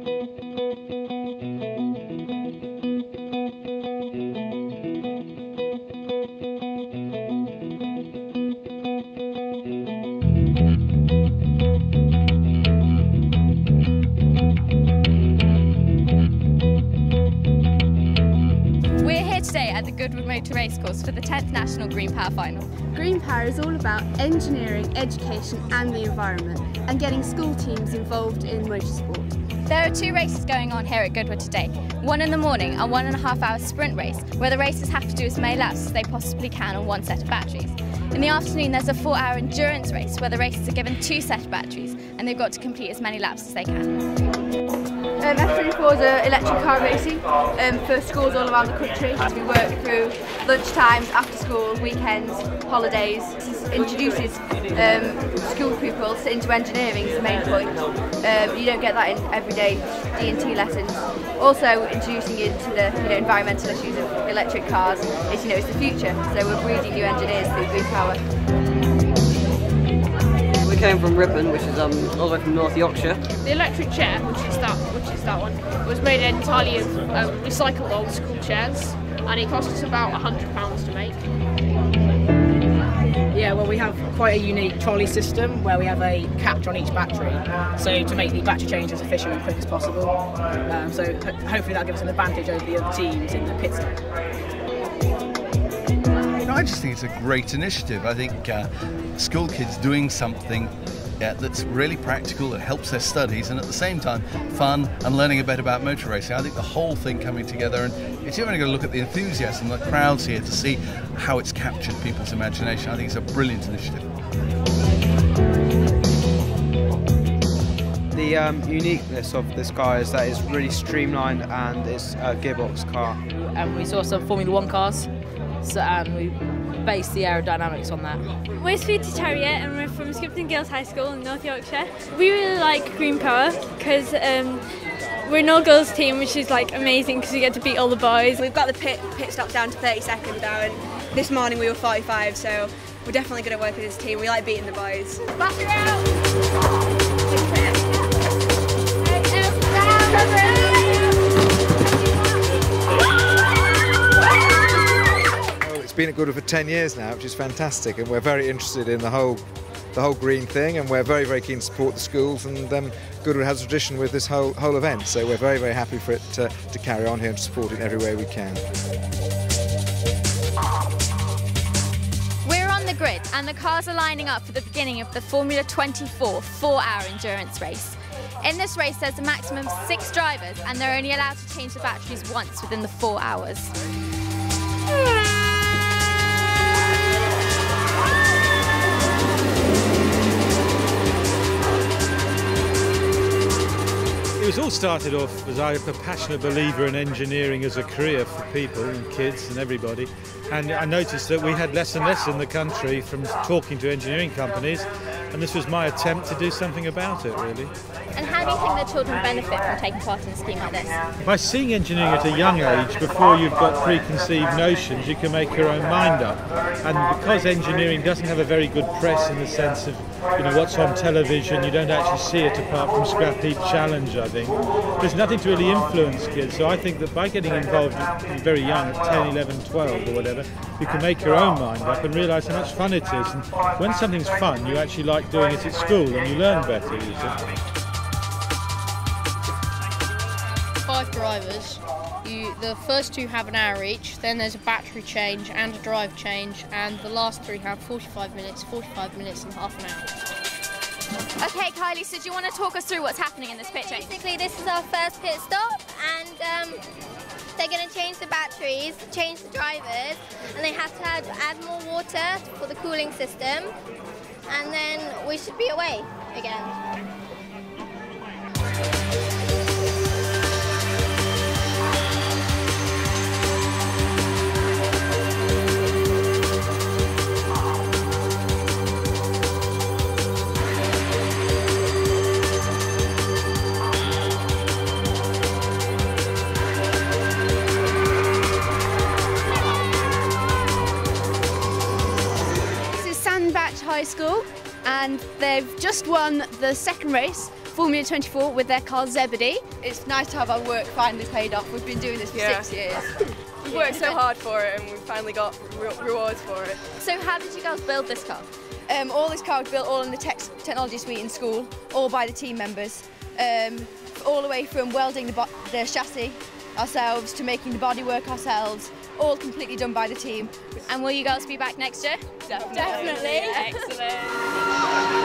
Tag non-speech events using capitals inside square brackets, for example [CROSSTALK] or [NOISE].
We're here today at the Goodwood Motor Racecourse for the 10th National Greenpower Final. Greenpower is all about engineering, education and the environment and getting school teams involved in motorsport. There are two races going on here at Goodwood today. One in the morning, a one and a half hour sprint race, where the racers have to do as many laps as they possibly can on one set of batteries. In the afternoon, there's a four hour endurance race where the racers are given two set of batteries and they've got to complete as many laps as they can. Um, F34 is uh, electric car racing um, for schools all around the country. We work through lunch times, after school, weekends, holidays. This introduces um, school pupils into engineering is the main point. Um, you don't get that in everyday D&T lessons. Also introducing you to the you know, environmental issues of electric cars is you know, it's the future. So we're breeding new engineers through green power. We came from Ripon, which is um, all the way from North Yorkshire. The electric chair, which is that, which is that one, was made entirely of um, recycled old school chairs, and it cost us about hundred pounds to make. Yeah, well, we have quite a unique trolley system where we have a catch on each battery, so to make the battery change as efficient and quick as possible. Um, so ho- hopefully that'll give us an advantage over the other teams in the pit stop. No, I just think it's a great initiative. I think uh, school kids doing something yeah, that's really practical, that helps their studies, and at the same time fun and learning a bit about motor racing. I think the whole thing coming together, and it's even going to look at the enthusiasm, the crowds here to see how it's captured people's imagination. I think it's a brilliant initiative. The um, uniqueness of this car is that it's really streamlined and it's a gearbox car. and we saw some Formula One cars, so, and we base the aerodynamics on that. We're Sweetie Terrier and we're from Skipton Girls High School in North Yorkshire. We really like Greenpower because um, we're an all girls team, which is like amazing because we get to beat all the boys. We've got the pit pit stop down to 30 seconds now, and this morning we were 45, so we're definitely going to work with this team. We like beating the boys. Oh, it's been at Goodwood for 10 years now, which is fantastic, and we're very interested in the whole the whole green thing, and we're very very keen to support the schools. And um, Goodwood has a tradition with this whole whole event, so we're very very happy for it to, to carry on here and support it in every way we can. We're on the grid and the cars are lining up for the beginning of the Formula 24 four hour endurance race. In this race, there's a maximum of six drivers and they're only allowed to change the batteries once within the four hours. All started off as I'm a passionate believer in engineering as a career for people and kids and everybody. And I noticed that we had less and less in the country from talking to engineering companies. And this was my attempt to do something about it, really. Think the children benefit from taking part in a scheme like this? By seeing engineering at a young age, before you've got preconceived notions, you can make your own mind up. And because engineering doesn't have a very good press in the sense of, you know, what's on television, you don't actually see it apart from Scrapheap Challenge, I think. There's nothing to really influence kids. So I think that by getting involved very young, at 10, 11, 12 or whatever, you can make your own mind up and realise how much fun it is. And when something's fun, you actually like doing it at school and you learn better, Five drivers. You, the first two have an hour each, then there's a battery change and a drive change, and the last three have 45 minutes, 45 minutes and half an hour. Okay, Kylie, so do you want to talk us through what's happening in this pit chase? Basically, this is our first pit stop, and um, they're going to change the batteries, change the drivers, and they have to add, add more water for the cooling system, and then we should be away again. Sandbach High School and they've just won the second race Formula 24 with their car Zebedee. It's nice to have our work finally paid off. We've been doing this for Yeah. six years. [LAUGHS] We've worked so hard for it and we finally got re- rewards for it. So how did you guys build this car? Um, all this car was built all in the tech technology suite in school, all by the team members. Um, all the way from welding the, the chassis ourselves to making the bodywork ourselves, all completely done by the team. And will you girls be back next year? Definitely. Excellent.